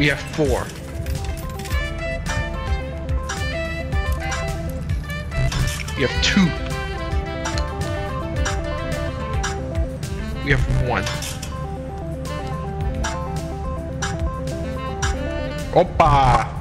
We have four. We have two. We have one. Opa!